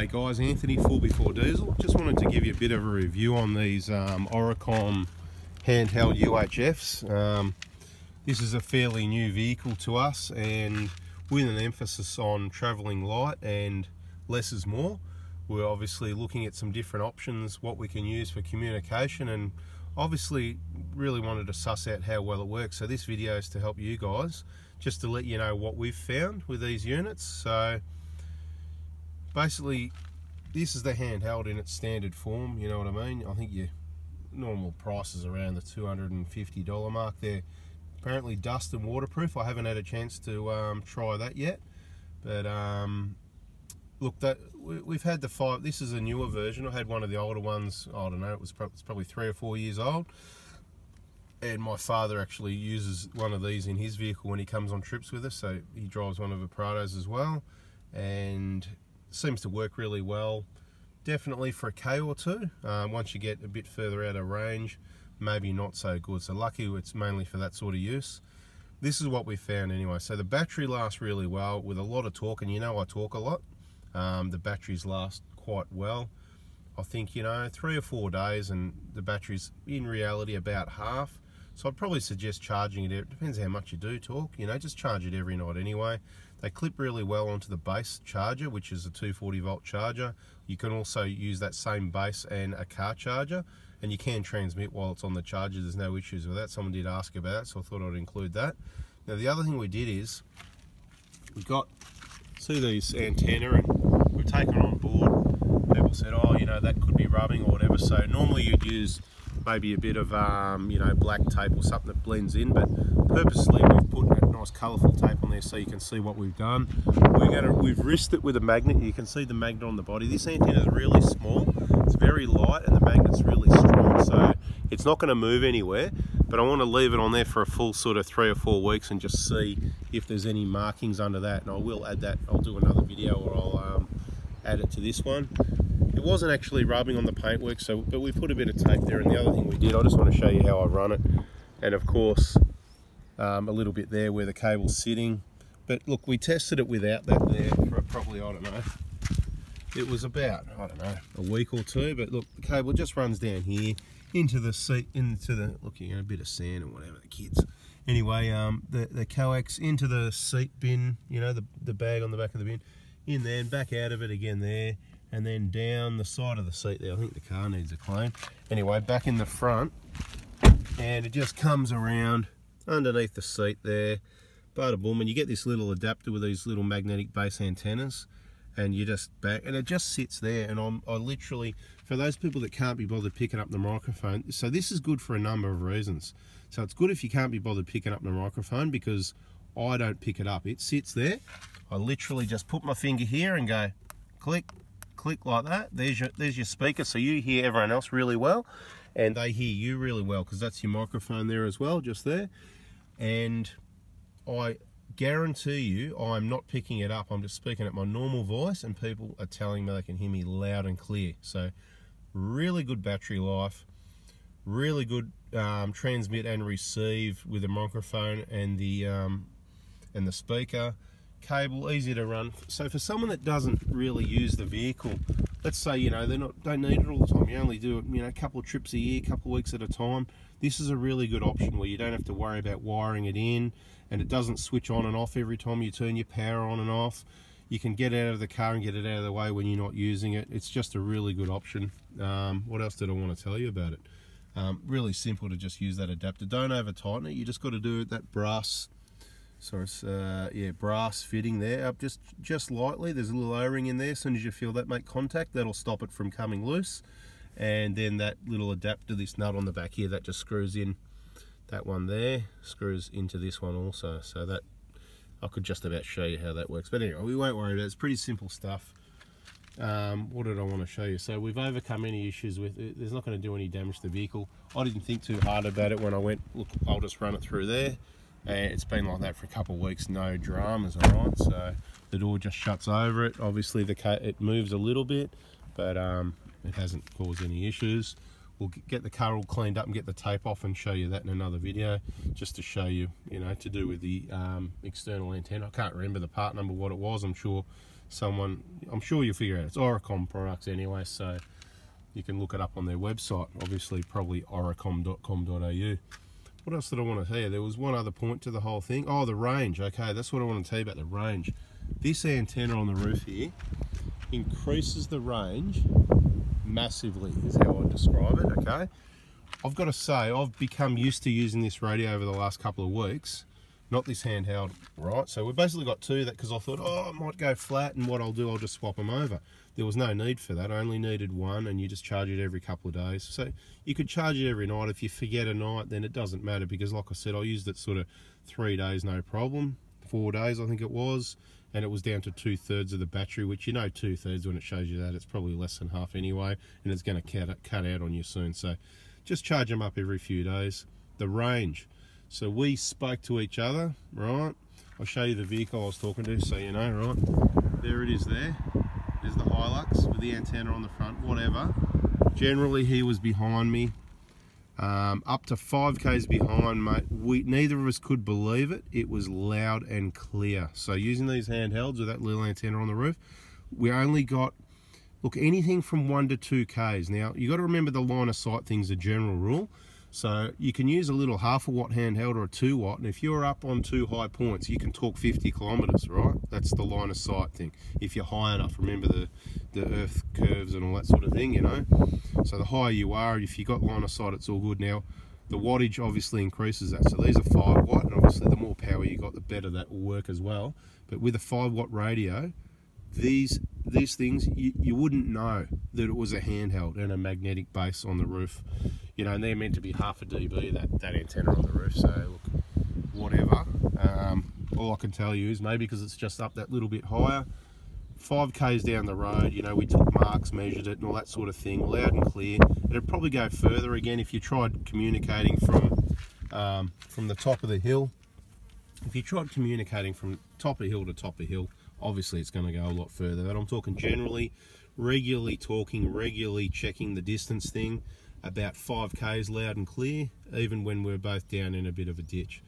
Hey guys, Anthony, Fourby4Diesel. Just wanted to give you a bit of a review on these um, Oricom handheld UHFs. Um, this is a fairly new vehicle to us and with an emphasis on travelling light and less is more. We're obviously looking at some different options, what we can use for communication and obviously really wanted to suss out how well it works. So this video is to help you guys, just to let you know what we've found with these units. So basically this is the handheld in its standard form you know what I mean? I think your normal price is around the $250 mark there. Apparently dust and waterproof. I haven't had a chance to um, try that yet. But um, look that we, have had the five this is a newer version. I had one of the older ones I don't know it was probably three or four years old. And my father actually uses one of these in his vehicle when he comes on trips with us. So he drives one of the Prados as well. And seems to work really well. Definitely for a K or two. Um, once you get a bit further out of range, maybe not so good. So lucky it's mainly for that sort of use. This is what we found anyway. So the battery lasts really well with a lot of talk, and you know I talk a lot. Um, the batteries last quite well. I think, you know, three or four days and the battery's in reality about half. So I'd probably suggest charging it, it depends how much you do talk, you know, just charge it every night anyway. They clip really well onto the base charger, which is a 240 volt charger. You can also use that same base and a car charger, and you can transmit while it's on the charger. There's no issues with that. Someone did ask about that, so I thought I'd include that. Now the other thing we did is, we got, see these antenna, and we've taken on board. People said, oh, you know, that could be rubbing or whatever. So normally you'd use maybe a bit of um, you know black tape or something that blends in but purposely we've put a nice colourful tape on there so you can see what we've done. We're going to we've wristed it with a magnet. You can see the magnet on the body. This antenna is really small. It's very light and the magnet's really strong so it's not going to move anywhere but I want to leave it on there for a full sort of three or four weeks and just see if there's any markings under that and I will add that I'll do another video or I'll um, add it to this one it wasn't actually rubbing on the paintwork, so but we put a bit of tape there. And the other thing we did, I just want to show you how I run it. And of course, um, a little bit there where the cable's sitting. But look, we tested it without that there for probably, I don't know, it was about, I don't know, a week or two. But look, the cable just runs down here into the seat, into the, look, you know, a bit of sand and whatever, the kids. Anyway, um, the, the coax into the seat bin, you know, the, the bag on the back of the bin, in there and back out of it again there and then down the side of the seat there. I think the car needs a clean. Anyway, back in the front, and it just comes around underneath the seat there. Bada boom, and you get this little adapter with these little magnetic base antennas, and you just back, and it just sits there. And I'm, I literally, for those people that can't be bothered picking up the microphone, so this is good for a number of reasons. So it's good if you can't be bothered picking up the microphone because I don't pick it up. It sits there. I literally just put my finger here and go click, click like that. There's your, there's your speaker, so you hear everyone else really well, and they hear you really well, because that's your microphone there as well, just there. And I guarantee you, I'm not picking it up. I'm just speaking at my normal voice, and people are telling me they can hear me loud and clear. So really good battery life, really good um, transmit and receive with the microphone and the um, and the speaker cable, easy to run. So for someone that doesn't really use the vehicle, let's say, you know, they not don't need it all the time. You only do it, you know, a couple of trips a year, a couple of weeks at a time. This is a really good option where you don't have to worry about wiring it in and it doesn't switch on and off every time you turn your power on and off. You can get out of the car and get it out of the way when you're not using it. It's just a really good option. Um, what else did I want to tell you about it? Um, really simple to just use that adapter. Don't over tighten it. You just got to do that brass so it's uh, yeah brass fitting there up just just lightly. There's a little o-ring in there. As soon as you feel that make contact that'll stop it from coming loose. And then that little adapter this nut on the back here that just screws in that one there screws into this one also. So that I could just about show you how that works. But anyway we won't worry about it. It's pretty simple stuff. Um, what did I want to show you? So we've overcome any issues with it there's not going to do any damage to the vehicle. I didn't think too hard about it when I went look I'll just run it through there and it's been like that for a couple of weeks no dramas all right? So the door just shuts over it. Obviously the it moves a little bit but um, it hasn't caused any issues. We'll get the car all cleaned up and get the tape off and show you that in another video just to show you you know to do with the um, external antenna. I can't remember the part number what it was. I'm sure someone, I'm sure you'll figure out. It's Oricom products anyway, so you can look it up on their website, obviously probably oricom.com.au. What else did I want to tell you? There was one other point to the whole thing. Oh, the range. Okay, that's what I want to tell you about the range. This antenna on the roof here increases the range massively is how I describe it, okay? I've got to say, I've become used to using this radio over the last couple of weeks not this handheld, right? So we've basically got two that because I thought, oh, it might go flat, and what I'll do, I'll just swap them over. There was no need for that. I only needed one, and you just charge it every couple of days. So you could charge it every night. If you forget a night, then it doesn't matter because, like I said, I used it sort of three days, no problem. Four days, I think it was, and it was down to two thirds of the battery, which you know two thirds when it shows you that it's probably less than half anyway, and it's going to cut cut out on you soon. So just charge them up every few days. The range. So we spoke to each other, right? I'll show you the vehicle I was talking to so you know, right? There it is there. There's the Hilux with the antenna on the front, whatever. Generally he was behind me, um, up to 5k's behind, mate. We Neither of us could believe it. It was loud and clear. So using these handhelds with that little antenna on the roof, we only got, look, anything from 1 to 2k's. Now, you got to remember the line of sight thing's a general rule. So you can use a little half a watt handheld or a two watt, and if you're up on two high points, you can talk 50 kilometers, right? That's the line of sight thing. If you're high enough, remember the, the earth curves and all that sort of thing, you know? So the higher you are, if you got line of sight, it's all good. Now, the wattage obviously increases that. So these are five watt, and obviously the more power you got, the better that will work as well. But with a five watt radio, these these things you, you wouldn't know that it was a handheld and a magnetic base on the roof you know and they're meant to be half a dB that, that antenna on the roof so look whatever. Um, all I can tell you is maybe because it's just up that little bit higher 5k's down the road you know we took marks measured it and all that sort of thing loud and clear. It'd probably go further again if you tried communicating from um, from the top of the hill. If you tried communicating from top of hill to top of hill obviously it's going to go a lot further but I'm talking generally regularly talking regularly checking the distance thing about 5k's loud and clear even when we're both down in a bit of a ditch.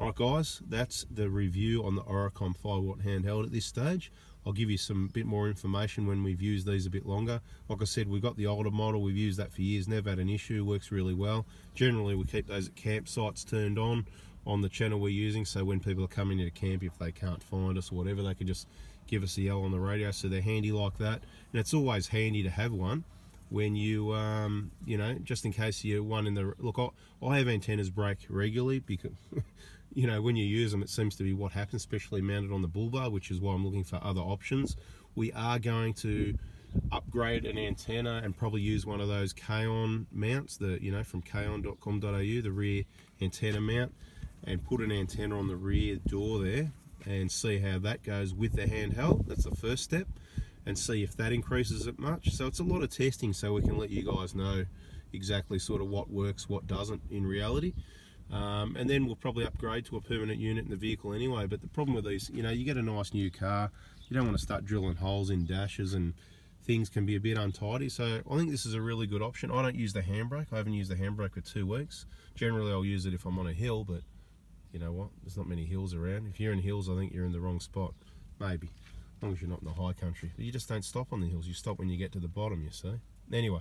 Alright guys that's the review on the Oricom 5 watt handheld at this stage. I'll give you some bit more information when we've used these a bit longer. Like I said we've got the older model. We've used that for years never had an issue works really well. Generally we keep those at campsites turned on on the channel we're using so when people are coming into camp if they can't find us or whatever they can just give us a yell on the radio so they're handy like that. And it's always handy to have one when you um, you know just in case you're one in the look I, I have antennas break regularly because you know when you use them it seems to be what happens especially mounted on the bull bar which is why I'm looking for other options we are going to upgrade an antenna and probably use one of those Kaon mounts the you know from kaon.com.au the rear antenna mount and put an antenna on the rear door there and see how that goes with the handheld. That's the first step and see if that increases it much. So it's a lot of testing so we can let you guys know exactly sort of what works, what doesn't in reality. Um, and then we'll probably upgrade to a permanent unit in the vehicle anyway. But the problem with these, you know, you get a nice new car, you don't want to start drilling holes in dashes and things can be a bit untidy. So I think this is a really good option. I don't use the handbrake. I haven't used the handbrake for two weeks. Generally I'll use it if I'm on a hill, but you know what, there's not many hills around. If you're in hills, I think you're in the wrong spot. Maybe, as long as you're not in the high country. You just don't stop on the hills, you stop when you get to the bottom, you see. Anyway,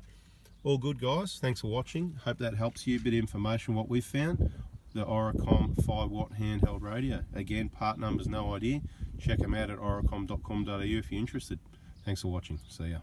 all good guys, thanks for watching. Hope that helps you, a bit of information what we've found. The Oricom 5 watt handheld radio. Again, part numbers, no idea. Check them out at oricom.com.au if you're interested. Thanks for watching. See ya.